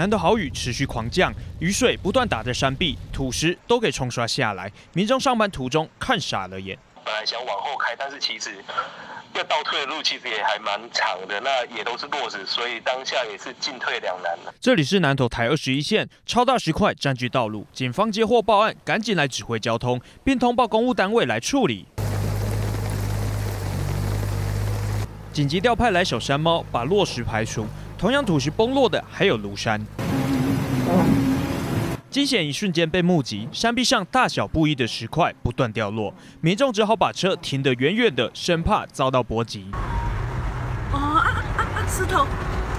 南投豪雨持续狂降，雨水不断打在山壁，土石都给冲刷下来。民众上班途中看傻了眼。本来想往后开，但是其实要倒退的路其实也还蛮长的，那也都是落石，所以当下也是进退两难了。这里是南投台二十一线，超大石块占据道路，警方接获报案，赶紧来指挥交通，并通报公务单位来处理。紧急调派来小山猫，把落石排除。同样土石崩落的还有庐山。惊险一瞬间被目击，山壁上大小不一的石块不断掉落，民众只好把车停得远远的，生怕遭到波及。哦啊啊啊！石头！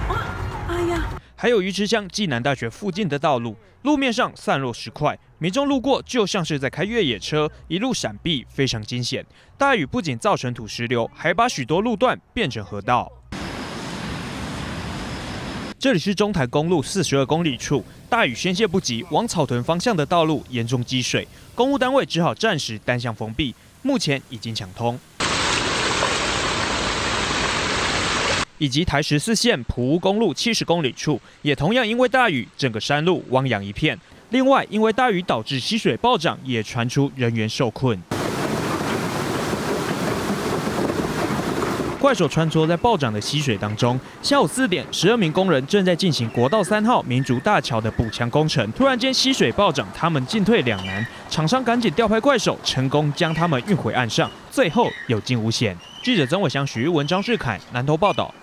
哇！哎呀！还有鱼池乡暨南大学附近的道路，路面上散落石块，民众路过就像是在开越野车，一路闪避，非常惊险。大雨不仅造成土石流，还把许多路段变成河道。这里是中台公路四十二公里处，大雨宣泄不及，往草屯方向的道路严重积水，公务单位只好暂时单向封闭，目前已经抢通。以及台十四线埔屋公路七十公里处，也同样因为大雨，整个山路汪洋一片。另外，因为大雨导致溪水暴涨，也传出人员受困。怪手穿梭在暴涨的溪水当中。下午四点，十二名工人正在进行国道三号民族大桥的补强工程。突然间，溪水暴涨，他们进退两难。厂商赶紧调派怪手，成功将他们运回岸上，最后有惊无险。记者曾伟祥、许玉文、张志凯南投报道。